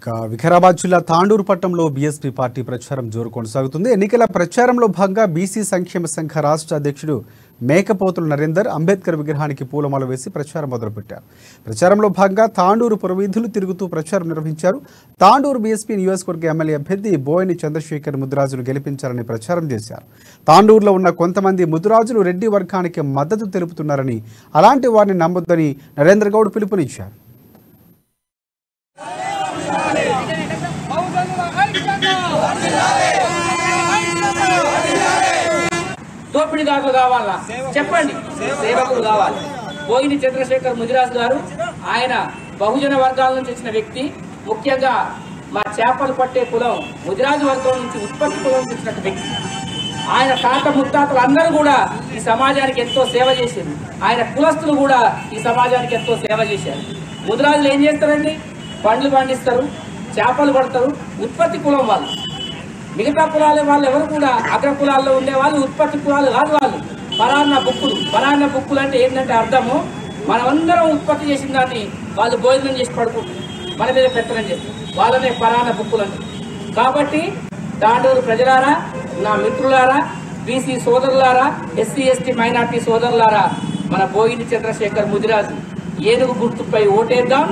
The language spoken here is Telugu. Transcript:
ఇక వికారాబాద్ జిల్లా తాండూరు పట్టణంలో బీఎస్పీ పార్టీ ప్రచారం జోరు కొనసాగుతుంది. ఎన్నికల ప్రచారంలో భాగంగా బీసీ సంక్షేమ సంఘ రాష్ట్ర అధ్యక్షుడు మేకపోతుల నరేందర్ అంబేద్కర్ విగ్రహానికి పూలమాల వేసి ప్రచారం మొదలుపెట్టారు. ప్రచారంలో భాగంగా తాండూరు పురవీధులు తిరుగుతూ ప్రచారం నిర్వహించారు. తాండూరు బీఎస్పీ నియోజకవర్గ ఎమ్మెల్యే అభ్యర్థి బోయని చంద్రశేఖర్ ముద్రాజును గెలిపించాలని ప్రచారం చేశారు. తాండూరులో ఉన్న కొంతమంది ముద్రాజులు రెడ్డి వర్గానికి మద్దతు తెలుపుతున్నారని అలాంటి వారిని నమ్మొద్దని నరేంద్ర గౌడ్ పిలుపునిచ్చారు. దోపిడీదారులు కావాలా? చెప్పండి. సేవకులు కావాలి. పోయిన చంద్రశేఖర్ ముదిరాజ్ గారు ఆయన బహుజన వర్గాల నుంచి వచ్చిన వ్యక్తి ముఖ్యంగా మా చేపలు పట్టే కులం ముదిరాజు వర్గం నుంచి ఉత్పత్తి కులం నుంచి వచ్చిన వ్యక్తి. ఆయన తాత ముత్తాతలు అందరూ కూడా ఈ సమాజానికి ఎంతో సేవ చేశారు. ఆయన కులస్తులు కూడా ఈ సమాజానికి ఎంతో సేవ చేశారు. ముదిరాజులు ఏం చేస్తారండి? పండ్లు పండిస్తారు చేపలు పడతారు ఉత్పత్తి కులం వాళ్ళు. మిగతా కులాల వాళ్ళు ఎవరు కూడా అగ్ర కులాల్లో ఉండే వాళ్ళు ఉత్పత్తి కులాలు కాదు వాళ్ళు. పరాన్న బుక్కులు. పరాన్న బుక్కులు అంటే ఏంటంటే అర్థము? మనమందరం ఉత్పత్తి చేసిన దాన్ని వాళ్ళు భోజనం చేసి పడుకుంటారు. మన మీద పెత్తనం చేస్తారు. వాళ్ళనే పరాన్న బుక్కులు అంటే కాబట్టి దాండూరు ప్రజలారా నా మిత్రులారా బీసీ సోదరులారా ఎస్సీ ఎస్టీ మైనార్టీ సోదరులారా మన బోయిని చంద్రశేఖర్ ముదిరాజు ఏనుగు గుర్తుపై ఓటేద్దాం.